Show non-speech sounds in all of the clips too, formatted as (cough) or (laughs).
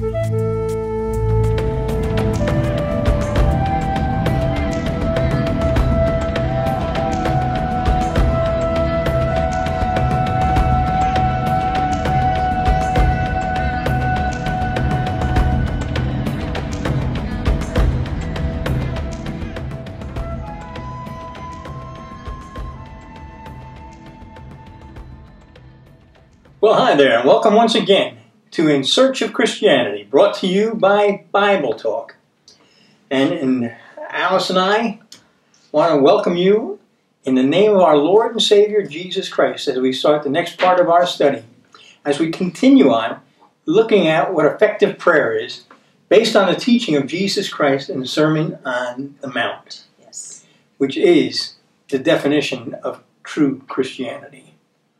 Well, hi there, and welcome once again to In Search of Christianity, brought to you by Bible Talk. And, and Alice and I want to welcome you in the name of our Lord and Savior Jesus Christ as we start the next part of our study. As we continue on looking at what effective prayer is based on the teaching of Jesus Christ in the Sermon on the Mount, Yes. which is the definition of true Christianity.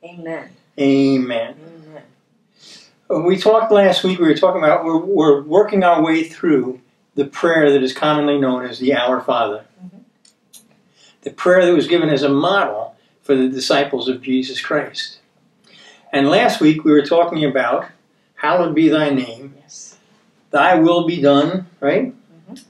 Amen. Amen. Amen. We talked last week, we were talking about, we're, we're working our way through the prayer that is commonly known as the Our Father. Mhm. The prayer that was given as a model for the disciples of Jesus Christ. And last week we were talking about, Hallowed be thy name, Yes. thy will be done, right? Mhm.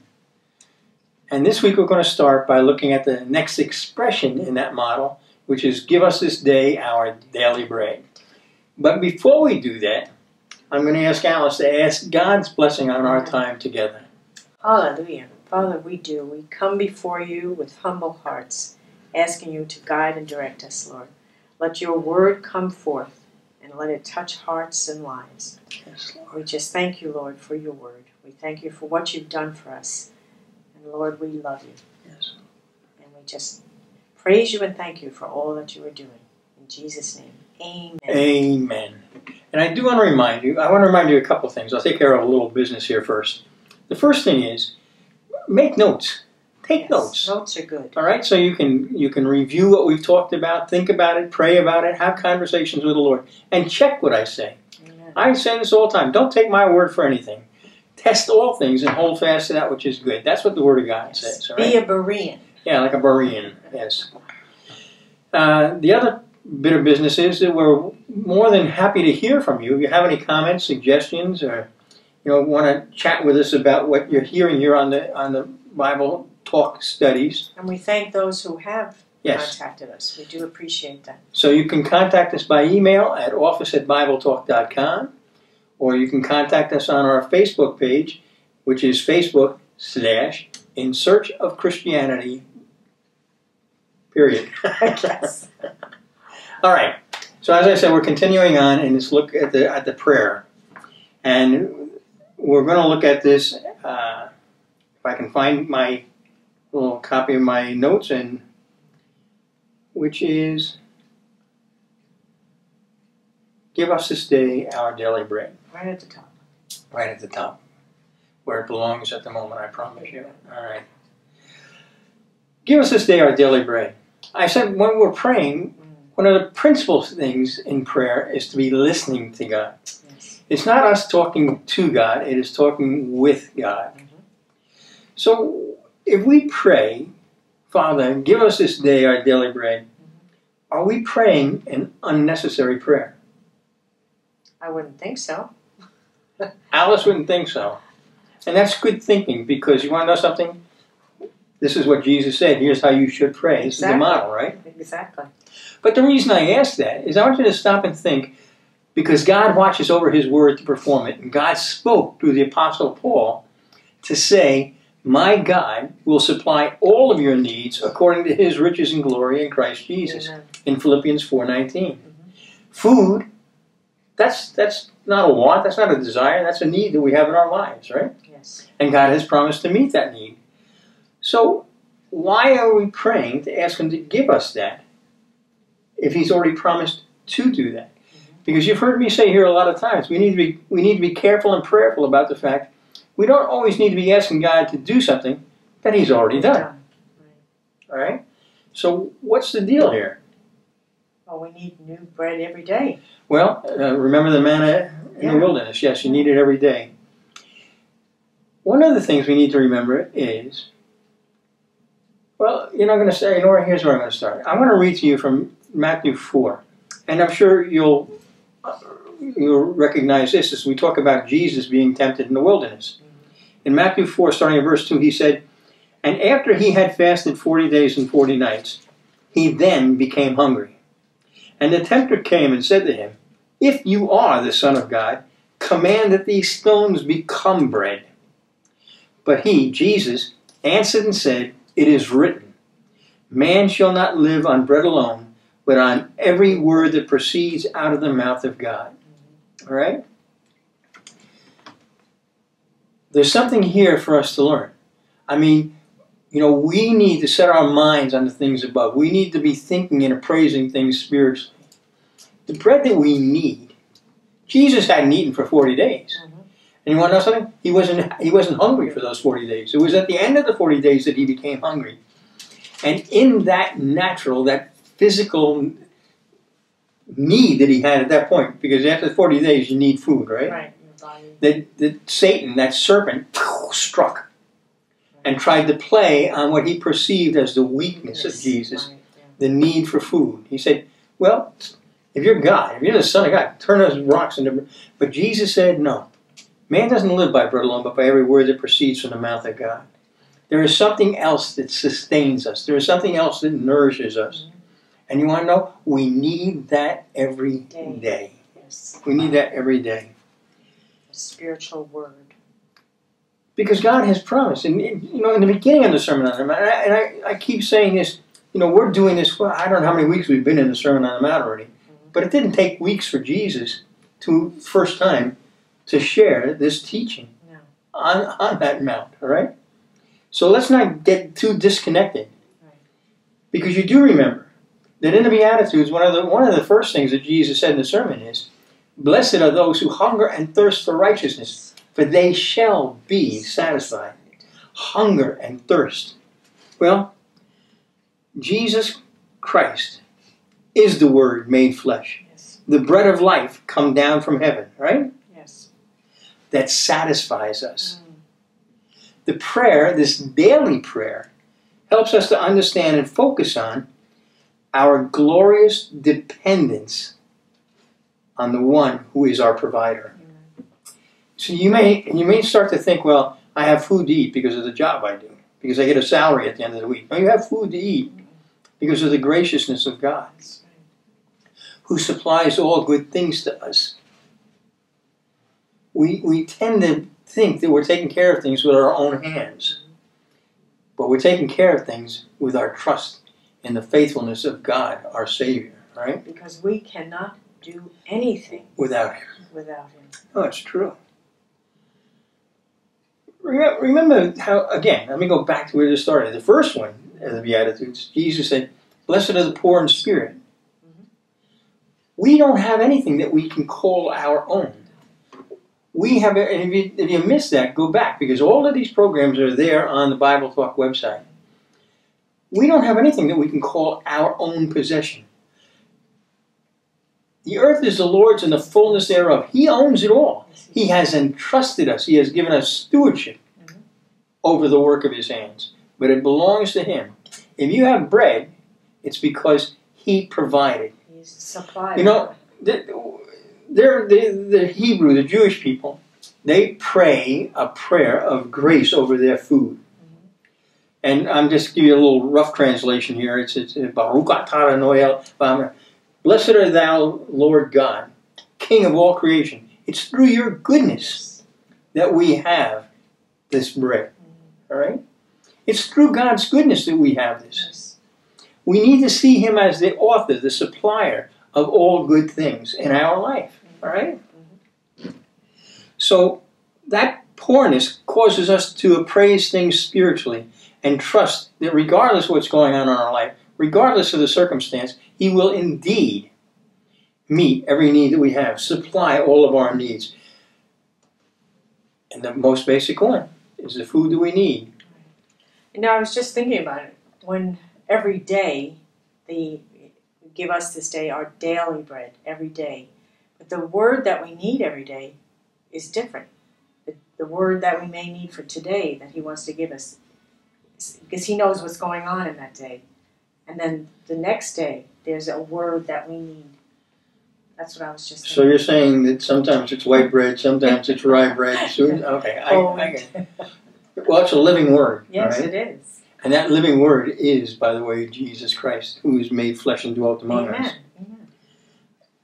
And this week we're going to start by looking at the next expression in that model, which is give us this day our daily bread. But before we do that, I'm going to ask Alice to ask God's blessing on our time together. Hallelujah. Father, we do. We come before you with humble hearts, asking you to guide and direct us, Lord. Let your word come forth and let it touch hearts and lives. Yes, We just thank you, Lord, for your word. We thank you for what you've done for us. And Lord, we love you. Yes. And we just praise you and thank you for all that you are doing. In Jesus' name, amen. Amen. And I do want to remind you, I want to remind you a couple things. I'll take care of a little business here first. The first thing is make notes. Take Yes, notes. Notes are good. All right, so you can you can review what we've talked about, think about it, pray about it, have conversations with the Lord, and check what I say. Amen. I say this all the time. Don't take my word for anything. Test all things and hold fast to that which is good. That's what the Word of God Yes. says. All Be a Berean. Yeah, like a Berean. Yes. Uh, the other bit of business is that we're more than happy to hear from you. If you have any comments, suggestions, or you know want to chat with us about what you're hearing here on the on the Bible talk studies, And we thank those who have yes. contacted us. We do appreciate that. So you can contact us by email at office at bibletalk.com, or you can contact us on our Facebook page, which is Facebook slash in search of Christianity. Period. (laughs) yes. (laughs) All right. So as I said, we're continuing on in this look at the at the prayer, and we're going to look at this. Uh, if I can find my little copy of my notes, and which is, give us this day our daily bread. Right at the top. Right at the top, where it belongs at the moment. I promise you. All right. Give us this day our daily bread. I said when we're praying, one of the principal things in prayer is to be listening to God. yes. It's not us talking to God, it is talking with God. Mhm. So if we pray, Father, give us this day our daily bread, are we praying an unnecessary prayer? I wouldn't think so. (laughs) Alice wouldn't think so. And that's good thinking because you want to know something? This is what Jesus said. Here's how you should pray. This is the model, right? Exactly. But the reason I ask that is I want you to stop and think because God watches over His word to perform it. And God spoke through the Apostle Paul to say, My God will supply all of your needs according to His riches and glory in Christ Jesus Amen. in Philippians 4.19. Mm-hmm. Food, that's, that's not a want, that's not a desire, that's a need that we have in our lives, right? Yes. And God has promised to meet that need. So why are we praying to ask Him to give us that if He's already promised to do that? Because you've heard me say here a lot of times, we need to be we need to be careful and prayerful about the fact we don't always need to be asking God to do something that He's already done. All right. So what's the deal here? Well, we need new bread every day. Well, uh, remember the manna in Yeah. the wilderness. Yes, you need it every day. One of the things we need to remember is, well, you're not going to say, Nora, here's where I'm going to start. I'm going to read to you from Matthew 4. And I'm sure you'll you'll recognize this as we talk about Jesus being tempted in the wilderness. In Matthew 4, starting at verse 2, he said, And after he had fasted 40 days and 40 nights, he then became hungry. And the tempter came and said to him, If you are the Son of God, command that these stones become bread. But he, Jesus, answered and said, It is written, Man shall not live on bread alone, but on every word that proceeds out of the mouth of God. All right? There's something here for us to learn. I mean, you know, we need to set our minds on the things above. We need to be thinking and appraising things spiritually. The bread that we need, Jesus hadn't eaten for 40 days. And you want to know something? He wasn't, he wasn't hungry for those 40 days. It was at the end of the 40 days that he became hungry. And in that natural, that physical need that he had at that point, because after 40 days you need food, right? Right. That, that Satan, that serpent, struck and tried to play on what he perceived as the weakness of Jesus, the need for food. He said, Well, if you're God, if you're the Son of God, turn those rocks into. But Jesus said, No. Man doesn't live by bread alone, but by every word that proceeds from the mouth of God. There is something else that sustains us, there is something else that nourishes us. And you want to know? We need that every Day. day. Yes, We need that every day. a spiritual word. because God has promised. And you know, in the beginning of the Sermon on the Mount, and I, and I, I keep saying this. You know, we're doing this. Well, I don't know how many weeks we've been in the Sermon on the Mount already, mm-hmm. but it didn't take weeks for Jesus to first time to share this teaching No. on on that mount. All right. So let's not get too disconnected, Right. because you do remember that in the Beatitudes, one of the one of the first things that Jesus said in the sermon is, "Blessed are those who hunger and thirst for righteousness." for they shall be satisfied. Hunger and thirst. Well, Jesus Christ is the Word made flesh, Yes, the bread of life come down from heaven, right? That satisfies us. Mm. The prayer, this daily prayer, helps us to understand and focus on our glorious dependence on the one who is our provider. So you may you may start to think, well, I have food to eat because of the job I do, because I get a salary at the end of the week. No, you have food to eat because of the graciousness of God, who supplies all good things to us. We we tend to think that we're taking care of things with our own hands, but we're taking care of things with our trust in the faithfulness of God, our Savior. Right? Because we cannot do anything Without Him. without Him. Oh, it's true. Remember, how, again, let me go back to where this started. The first one of the Beatitudes, Jesus said, Blessed are the poor in spirit. Mhm. We don't have anything that we can call our own. We have, and if you, if you miss that, go back because all of these programs are there on the Bible Talk website. We don't have anything that we can call our own possession. The earth is the Lord's and the fullness thereof. He owns it all. He has entrusted us, He has given us stewardship Mhm. over the work of His hands. But it belongs to Him. If you have bread, it's because He provided. He's a supplier. You know, they're, the, the Hebrew, the Jewish people, they pray a prayer of grace over their food. And I'm just give you a little rough translation here. It's, it's uh, Baruch atah Noel. Blessed are thou, Lord God, King of all creation. It's through your goodness that we have this bread. Mm-hmm. All right? It's through God's goodness that we have this. We need to see Him as the author, the supplier of all good things in our life. Mm-hmm. All right? Mm-hmm. So that poorness causes us to appraise things spiritually and trust that regardless of what's going on in our life, regardless of the circumstance, He will indeed meet every need that we have, supply all of our needs. And the most basic one is the food that we need. You know, I was just thinking about it. When every day the give us this day our daily bread every day, but the word that we need every day is different. The, the word that we may need for today that He wants to give us, because He knows what's going on in that day, and then the next day there's a word that we need That's what I was just saying. So you're saying that sometimes it's white bread, sometimes it's rye bread. So, (laughs) okay, I, Oh, I. Well, it's a living word. yes, right? it is. And that living word is, by the way, Jesus Christ, who is made flesh and dwelt among Amen. us. Amen.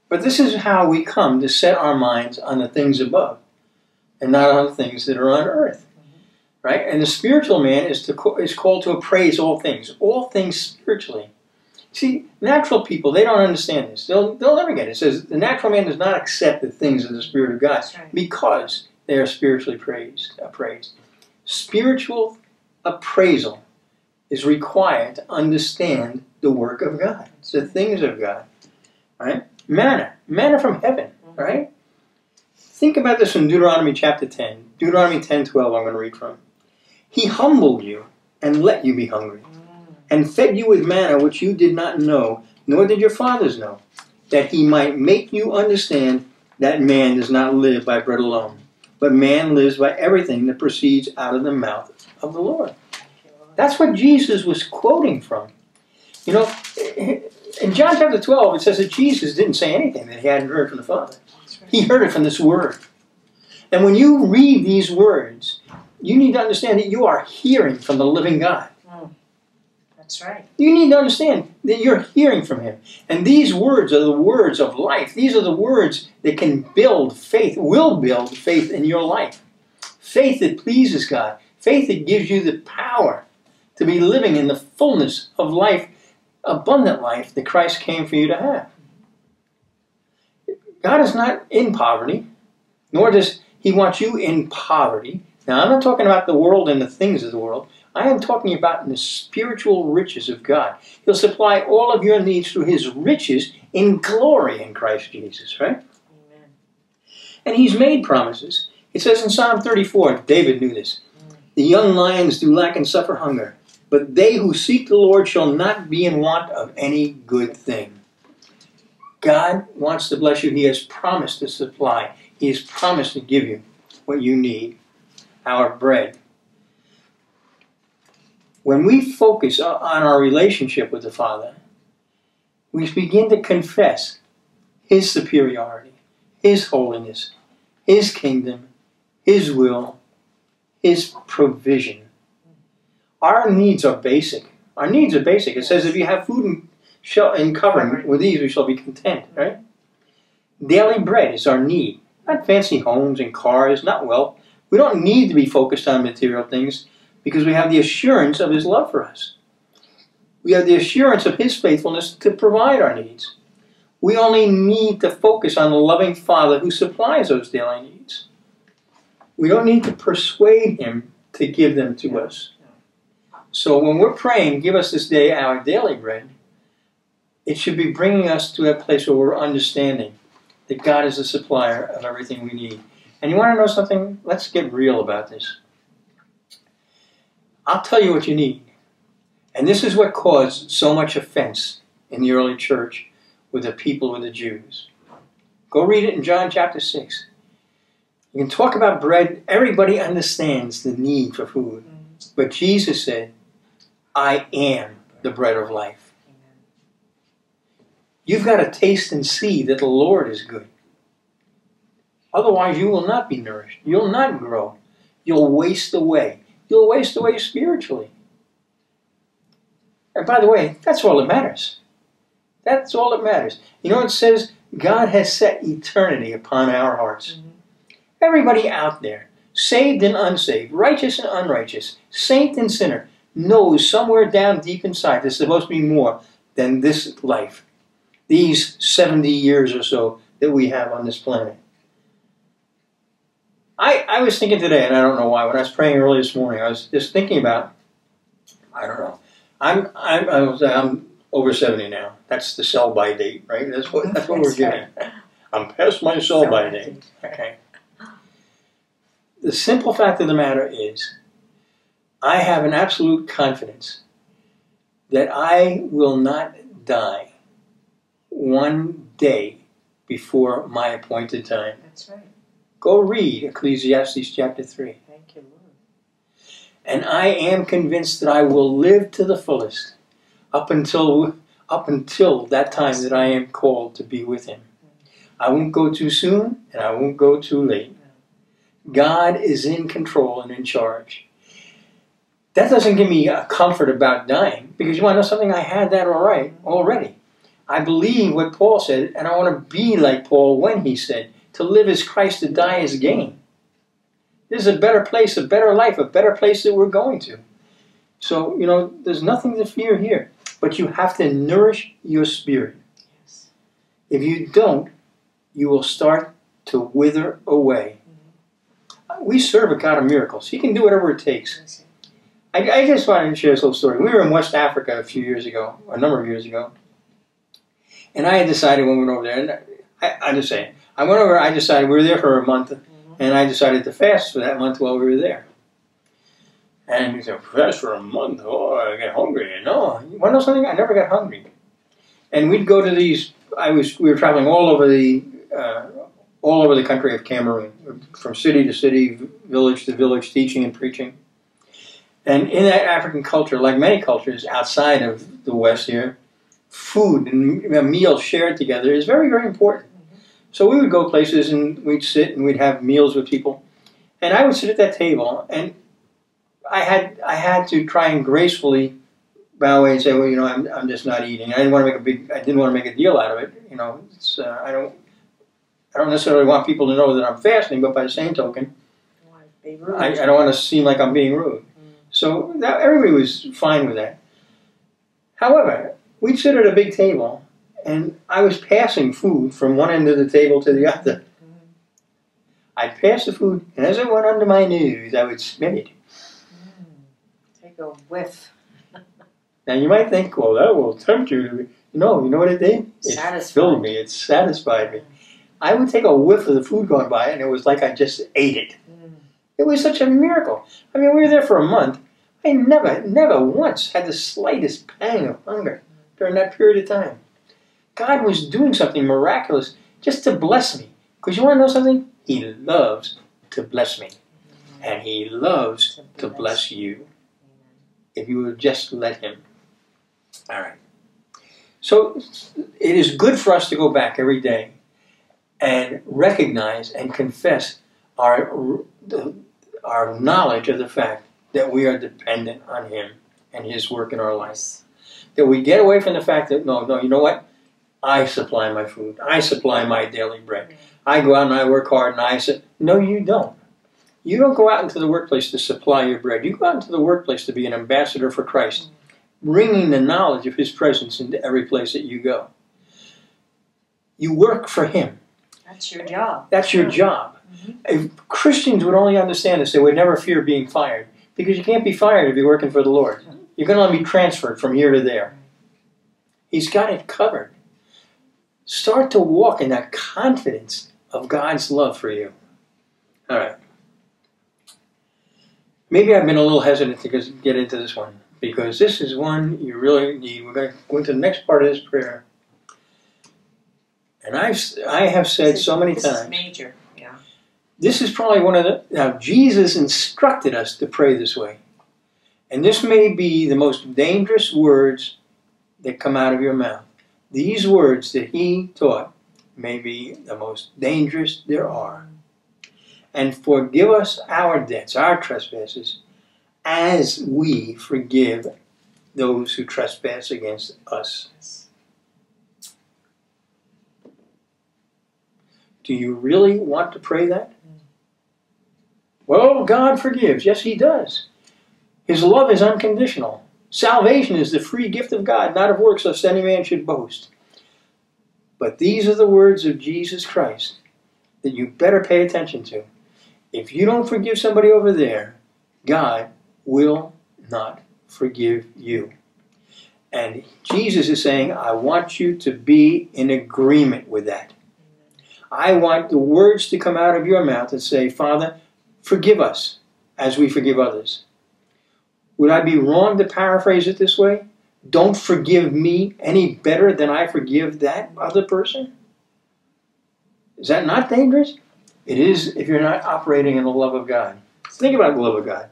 But this is how we come to set our minds on the things above and not on the things that are on earth. Right? And the spiritual man is, to, is called to appraise all things, all things spiritually. See, natural people, they don't understand this. They'll, they'll never get it. It says the natural man does not accept the things of the Spirit of God right. because they are spiritually praised, appraised. Spiritual appraisal is required to understand the work of God, the things of God. Right? Manna, manna from heaven, Mhm. right? Think about this in Deuteronomy chapter 10. Deuteronomy 10 12, I'm going to read from. He humbled you and let you be hungry, Mm. and fed you with manna which you did not know, nor did your fathers know, that he might make you understand that man does not live by bread alone, but man lives by everything that proceeds out of the mouth of the Lord. Thank you, Lord. That's what Jesus was quoting from. You know, in John chapter 12, it says that Jesus didn't say anything that he hadn't heard from the Father. Right. He heard it from this word. And when you read these words, you need to understand that you are hearing from the living God. Oh, that's right. You need to understand that you're hearing from Him. And these words are the words of life. These are the words that can build faith, will build faith in your life. Faith that pleases God. Faith that gives you the power to be living in the fullness of life, abundant life that Christ came for you to have. God is not in poverty, nor does He want you in poverty. Now, I'm not talking about the world and the things of the world. I am talking about the spiritual riches of God. He'll supply all of your needs through His riches in glory in Christ Jesus, right? Amen. And He's made promises. It says in Psalm 34, David knew this. The young lions do lack and suffer hunger, but they who seek the Lord shall not be in want of any good thing. God wants to bless you. He has promised to supply, He has promised to give you what you need our bread. When we focus on our relationship with the Father, we begin to confess His superiority, His holiness, His kingdom, His will, His provision. Our needs are basic. Our needs are basic. It says, if you have food and, shel- and Covering. with these we shall be content, right? Daily bread is our need. Not fancy homes and cars, not wealth. We don't need to be focused on material things because we have the assurance of His love for us. We have the assurance of His faithfulness to provide our needs. We only need to focus on the loving Father who supplies those daily needs. We don't need to persuade Him to give them to us. So when we're praying, give us this day our daily bread, it should be bringing us to a place where we're understanding that God is the supplier of everything we need. And you want to know something? Let's get real about this. I'll tell you what you need. And this is what caused so much offense in the early church with the people with the Jews. Go read it in John chapter 6. You can talk about bread, everybody understands the need for food. Mm-hmm. But Jesus said, I am the bread of life. You've got to taste and see that the Lord is good. Otherwise, you will not be nourished. You'll not grow. You'll waste away. You'll waste away spiritually. And by the way, that's all that matters. That's all that matters. You know, it says God has set eternity upon our hearts. Mhm. Everybody out there, saved and unsaved, righteous and unrighteous, saint and sinner, knows somewhere down deep inside there's supposed to be more than this life. These 70 years or so that we have on this planet. I, I was thinking today, and I don't know why, when I was praying early this morning, I was just thinking about, I don't know. I'm, I'm, I was, I'm over 70 now. That's the sell by date, right? That's what, that's what we're getting. I'm past my sell by date. Okay. The simple fact of the matter is, I have an absolute confidence that I will not die one day before my appointed time. That's right. Go read Ecclesiastes chapter 3. Thank you, Lord. And I am convinced that I will live to the fullest up until up until that time that I am called to be with him. I won't go too soon and I won't go too late. God is in control and in charge. That doesn't give me a comfort about dying because you want to know something? I had that all right already. I believe what Paul said, and I want to be like Paul when he said, to live is Christ, to die is gain. This is a better place, a better life, a better place that we're going to. So, you know, there's nothing to fear here. But you have to nourish your spirit. Yes. If you don't, you will start to wither away. Mm-hmm. We serve a God of miracles. He can do whatever it takes. I, I just wanted to share this little story. We were in West Africa a few years ago, a number of years ago. And I had decided when we went over there, and I, I'm just saying, I went over, I decided, we were there for a month, and I decided to fast for that month while we were there. And he said, fast for a month? Oh, I get hungry. No, you want to know something? I never got hungry. And we'd go to these, I was, we were traveling all over the, uh, all over the country of Cameroon, from city to city, village to village, teaching and preaching. And in that African culture, like many cultures outside of the West here, food and a meal shared together is very, very important. So we would go places and we'd sit and we'd have meals with people. And I would sit at that table and I had I had to try and gracefully bow away and say, well, you know, I'm, I'm just not eating. I didn't want to make a big I didn't want to make a deal out of it. You know, it's uh, I don't I don't necessarily want people to know that I'm fasting, but by the same token, Why be rude? I, I don't want to seem like I'm being rude. So that, everybody was fine with that. However, we'd sit at a big table, and I was passing food from one end of the table to the other. I'd pass the food, and as it went under my nose, I would smell it. Take a whiff. (laughs) Now you might think, well, that will tempt you. to No, you know what it did? It Satisfied. filled me. It satisfied me. I would take a whiff of the food going by, and it was like I just ate it. Mm. It was such a miracle. I mean, we were there for a month. I never, never once had the slightest pang of hunger during that period of time. God was doing something miraculous just to bless me. Because you want to know something? He loves to bless me. And He loves to bless you if you would just let Him. All right. So it is good for us to go back every day and recognize and confess our, our knowledge of the fact that we are dependent on Him and His work in our lives. That we get away from the fact that, no, no, you know what? I supply my food. I supply my daily bread. I go out and I work hard and I say, no, you don't. You don't go out into the workplace to supply your bread. You go out into the workplace to be an ambassador for Christ, bringing the knowledge of His presence into every place that you go. You work for Him. That's your job. That's your job. Mhm. If Christians would only understand this, they would never fear being fired. Because you can't be fired if you're working for the Lord. You're going to be transferred from here to there. He's got it covered. Start to walk in that confidence of God's love for you. All right. Maybe I've been a little hesitant to get into this one because this is one you really need. We're going to go into the next part of this prayer. And I've I have said so many this times is major. This is probably one of the now jesus instructed us to pray this way. And this may be the most dangerous words that come out of your mouth. These words that he taught may be the most dangerous there are. And forgive us our debts our trespasses as we forgive those who trespass against us. Do you really want to pray that? Well, God forgives. Yes, He does. His love is unconditional. Salvation is the free gift of God, not of works, lest any man should boast. But these are the words of Jesus Christ that you better pay attention to. If you don't forgive somebody over there, God will not forgive you. And Jesus is saying, I want you to be in agreement with that. I want the words to come out of your mouth and say, Father, forgive us as we forgive others. Would I be wrong to paraphrase it this way? Don't forgive me any better than I forgive that other person? Is that not dangerous? It is if you're not operating in the love of God. Think about the love of God.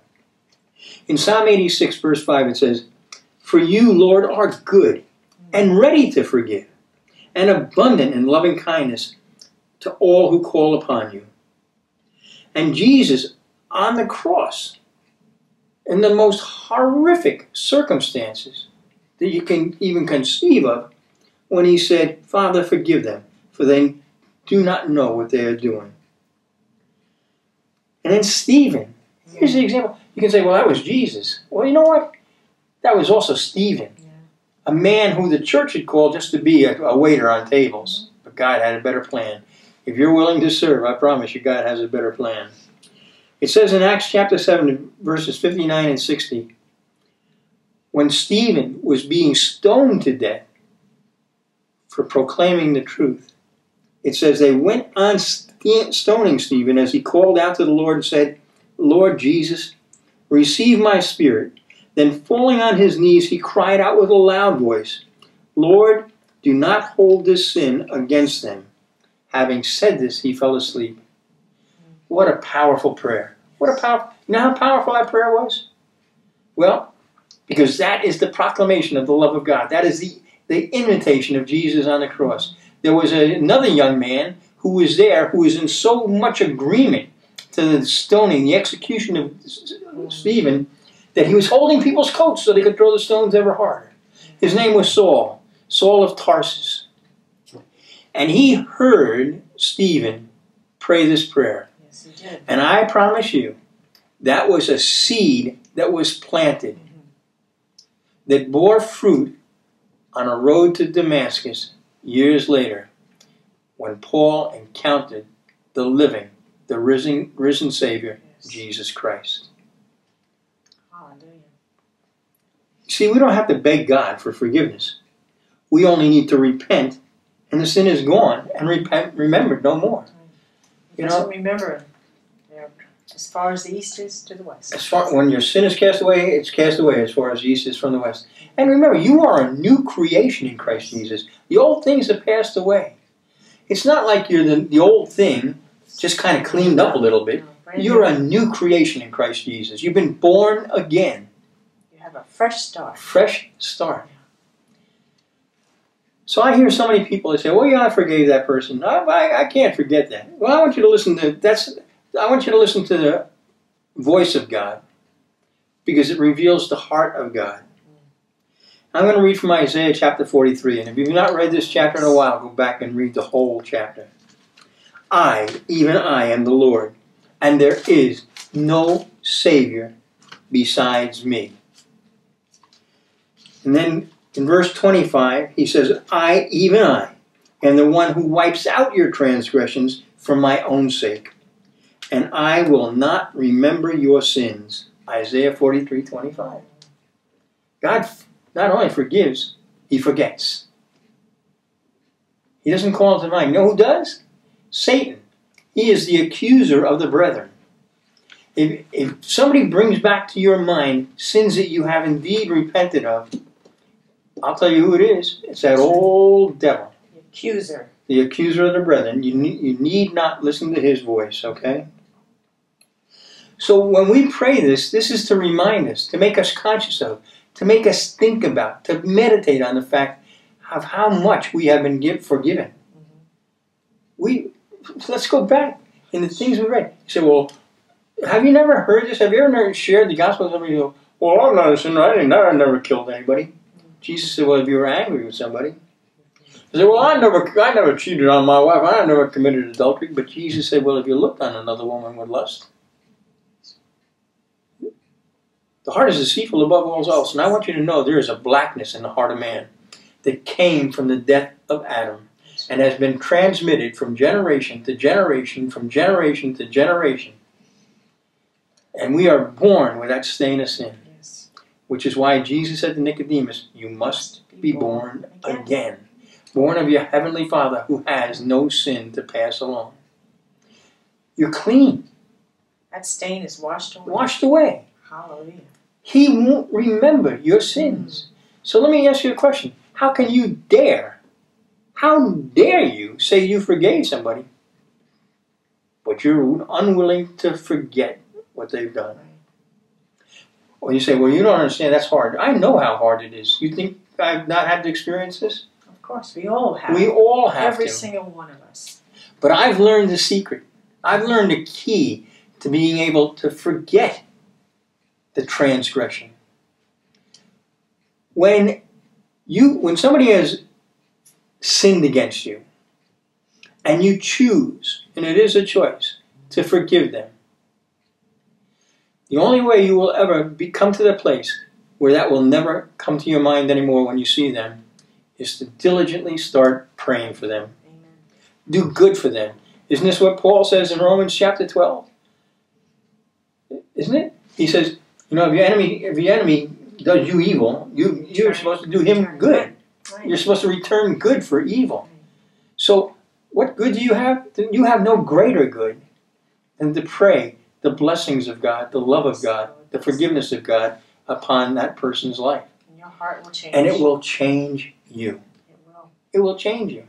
In Psalm 86, verse 5, it says, For you, Lord, are good and ready to forgive, and abundant in loving kindness to all who call upon you. And Jesus on the cross, in the most horrific circumstances that you can even conceive of, when he said, Father, forgive them, for they do not know what they are doing. And then Stephen, here's the example. You can say, well, that was Jesus. Well, you know what? That was also Stephen, Yeah. a man who the church had called just to be a, a waiter on tables. But God had a better plan. If you're willing to serve, I promise you, God has a better plan. It says in Acts chapter 7, verses 59 and 60, when Stephen was being stoned to death for proclaiming the truth, it says they went on stoning Stephen as he called out to the Lord and said, Lord Jesus, receive my spirit. Then, falling on his knees, he cried out with a loud voice, Lord, do not hold this sin against them. Having said this, he fell asleep. What a powerful prayer. What a powerful. You know how powerful that prayer was? Well, because that is the proclamation of the love of God. That is the, the invitation of Jesus on the cross. There was a, another young man who was there who was in so much agreement to the stoning, the execution of Stephen, that he was holding people's coats so they could throw the stones ever harder. His name was Saul, Saul of Tarsus. And he heard Stephen pray this prayer. Yes, he did. And I promise you, that was a seed that was planted mm-hmm. that bore fruit on a road to Damascus years later when Paul encountered the living, the risen, risen Savior, Yes. Jesus Christ. Hallelujah. See, we don't have to beg God for forgiveness. We only need to repent, and the sin is gone and repent, remembered no more. You doesn't remember. As far as the east is to the west. As far when your sin is cast away, it's cast away as far as the east is from the west. And remember, you are a new creation in Christ Jesus. The old things have passed away. It's not like you're the, the old thing just kind of cleaned up a little bit. You're a new creation in Christ Jesus. You've been born again. You have a fresh start. Fresh start. So I hear so many people that say, "Well, yeah, I forgave that person. I, I, I can't forget that." Well, I want you to listen to that's. I want you to listen to the voice of God because it reveals the heart of God. I'm going to read from Isaiah chapter 43, and if you've not read this chapter in a while, go back and read the whole chapter. I, even I, am the Lord, and there is no Savior besides me. And then in verse 25, he says, I, even I, am the one who wipes out your transgressions for my own sake, and I will not remember your sins. Isaiah 43 25. God not only forgives, he forgets. He doesn't call to mind. You know who does? Satan. He is the accuser of the brethren. If, if somebody brings back to your mind sins that you have indeed repented of, I'll tell you who it is. It's that old devil, The accuser. the accuser of the brethren. You need, you need not listen to his voice, okay? So when we pray this, this is to remind us, to make us conscious of, to make us think about, to meditate on the fact of how much we have been give, forgiven. Mm-hmm. We let's go back in the things we read. You say, well, have you never heard this? Have you ever shared the gospel with somebody? You go, well, I'm not a sinner. I didn't. I never killed anybody. Jesus said, well, if you were angry with somebody, I said, well, I never, I never cheated on my wife. I never committed adultery. But Jesus said, well, if you looked on another woman with lust, the heart is deceitful above all else. And I want you to know there is a blackness in the heart of man that came from the death of Adam and has been transmitted from generation to generation, from generation to generation. And we are born with that stain of sin. Which is why Jesus said to Nicodemus, You must be born again. born of your heavenly Father who has no sin to pass along. You're clean, That stain is washed away. washed away. Hallelujah. He won't remember your sins. Mm. So let me ask you a question. How can you dare, how dare you say you forgave somebody, but you're unwilling to forget what they've done? Or you say, well, you don't understand, that's hard. I know how hard it is. You think I've not had to experience this? Of course, we all have. We all have Every to. single one of us. But I've learned the secret. I've learned the key to being able to forget the transgression. When you when somebody has sinned against you and you choose, and it is a choice, to forgive them. The only way you will ever be, come to the place where that will never come to your mind anymore when you see them is to diligently start praying for them. Amen. Do good for them. Isn't this what Paul says in Romans chapter 12? Isn't it? He says, you know, if your enemy if your enemy does you evil, you you're supposed to do him good. You're supposed to return good for evil. So, what good do you have? You have no greater good than to pray the blessings of God, the love of God, the forgiveness of God upon that person's life. And your heart will change. And it will change you. It will. It will change you.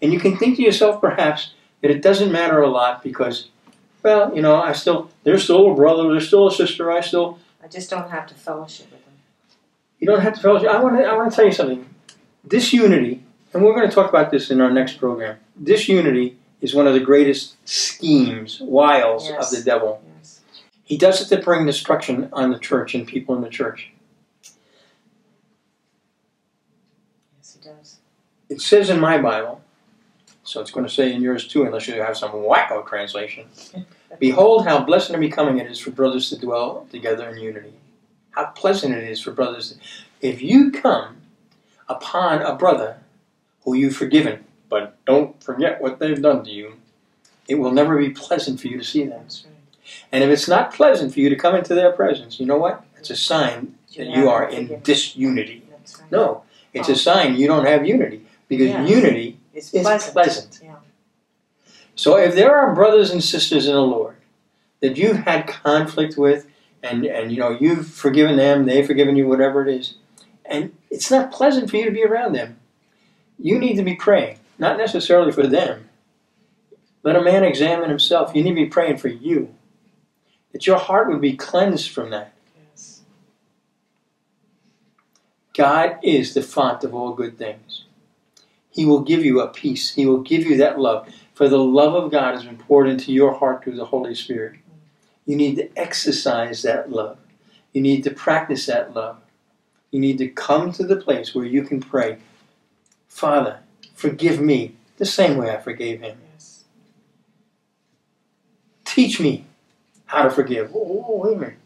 And you can think to yourself, perhaps, that it doesn't matter a lot because, well, you know, I still, they're still a brother, they're still a sister, I still, I just don't have to fellowship with them. You don't have to fellowship. I want to. I want to tell you something. This unity, and we're going to talk about this in our next program. Disunity is one of the greatest schemes, wiles Yes. of the devil. Yes. He does it to bring destruction on the church and people in the church. Yes, it does. It says in my Bible, so it's going to say in yours too, unless you have some wacko translation. (laughs) Behold, how blessed and becoming it is for brothers to dwell together in unity. How pleasant it is for brothers. If you come upon a brother who you've forgiven, but don't forget what they've done to you, it will never be pleasant for you to see them. And if it's not pleasant for you to come into their presence, you know what? It's a sign that you are in disunity. No, it's Oh. a sign you don't have unity because unity It's is pleasant. pleasant. Yeah. So if there are brothers and sisters in the Lord that you've had conflict with and, and you know you've forgiven them, they've forgiven you, whatever it is, and it's not pleasant for you to be around them, you need to be praying. Not necessarily for them. Let a man examine himself. You need to be praying for you. That your heart would be cleansed from that. Yes. God is the font of all good things. He will give you a peace. He will give you that love. For the love of God has been poured into your heart through the Holy Spirit. You need to exercise that love. You need to practice that love. You need to come to the place where you can pray, Father, forgive me the same way I forgave him. Yes. Teach me how to forgive. Oh, oh, wait a minute.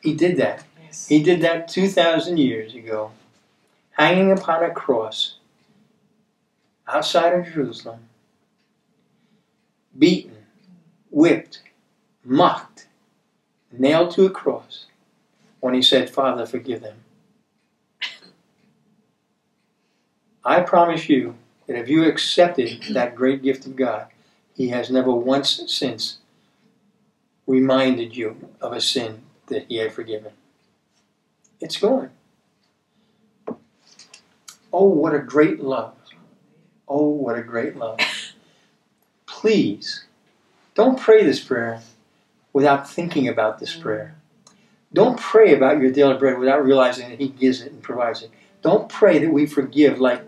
He did that. Yes. He did that 2,000 years ago, hanging upon a cross outside of Jerusalem, beaten, whipped, mocked, nailed to a cross when he said, Father, forgive them. (laughs) I promise you that if you accepted that great gift of God, He has never once since reminded you of a sin that He had forgiven. It's gone. Oh, what a great love. Oh, what a great love. Please, don't pray this prayer without thinking about this prayer. Don't pray about your daily bread without realizing that He gives it and provides it. Don't pray that we forgive like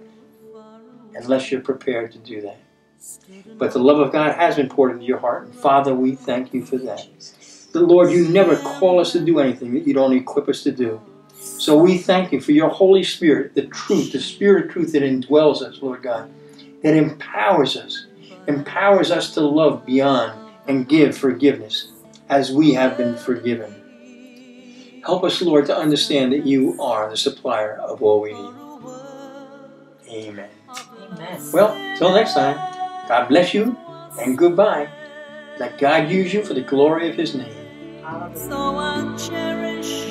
unless you're prepared to do that. But the love of God has been poured into your heart, and Father, we thank you for that. The Lord, you never call us to do anything that you don't equip us to do. So we thank you for your Holy Spirit, the truth, the Spirit of truth that indwells us, Lord God, that empowers us, empowers us to love beyond and give forgiveness as we have been forgiven. Help us, Lord, to understand that you are the supplier of all we need. Amen. Well, till next time, God bless you and goodbye. Let God use you for the glory of his name. So